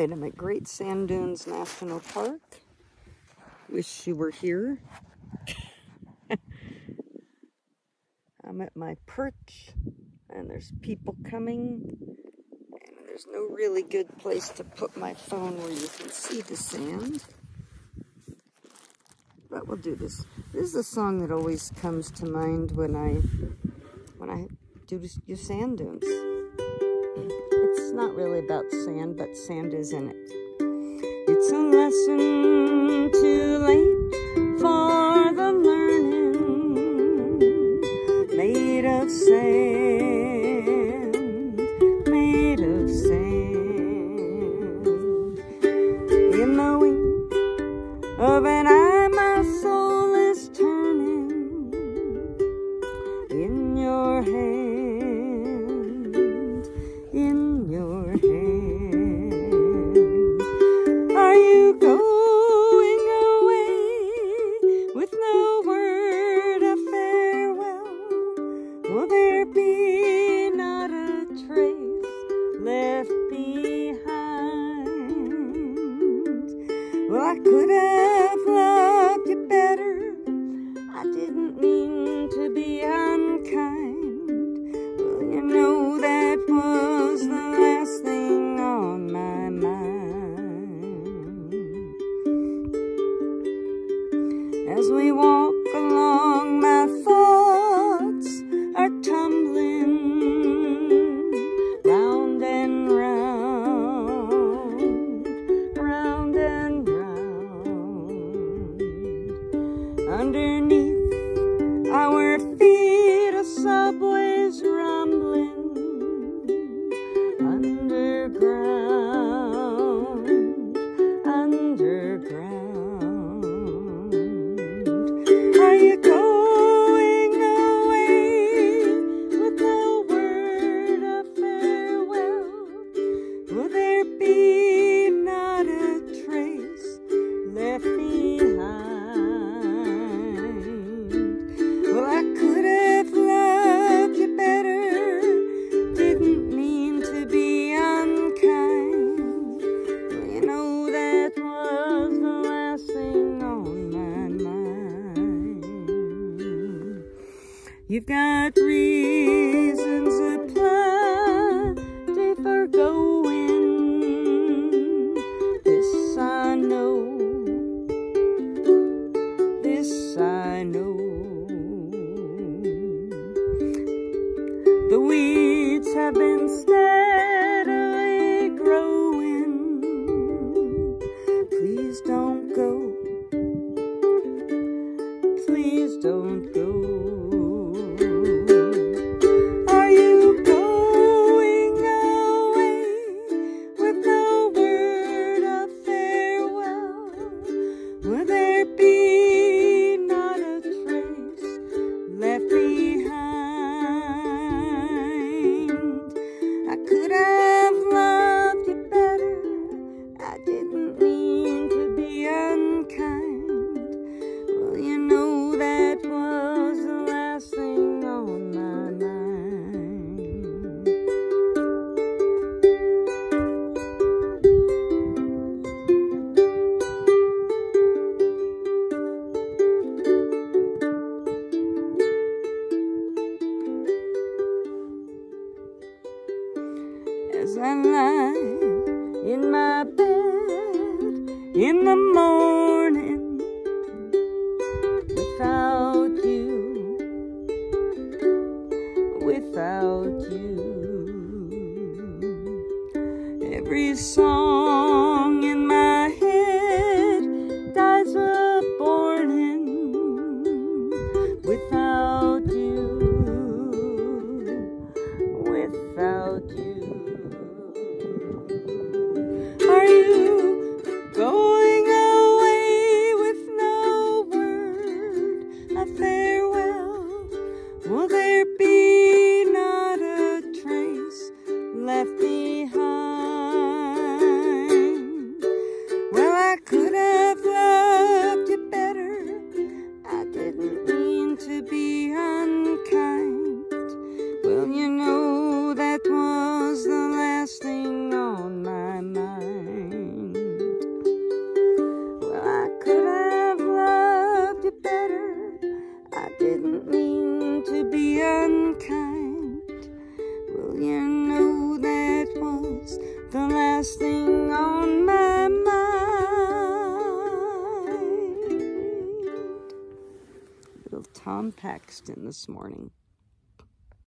right, I'm at Great Sand Dunes National Park. Wish you were here. I'm at my perch and there's people coming. And there's no really good place to put my phone where you can see the sand. But we'll do this. This is a song that always comes to mind when I when I do, do sand dunes. Not really about sand, but sand is in it. It's a lesson too late for the learning made of sand, mean to be unkind. Well, you know that was the last thing on my mind. As we walk You've got reasons aplenty for going. This I know. This I know. The weeds have been steadily As I lie in my bed in the morning without you, without you. Every song Tom Paxton this morning.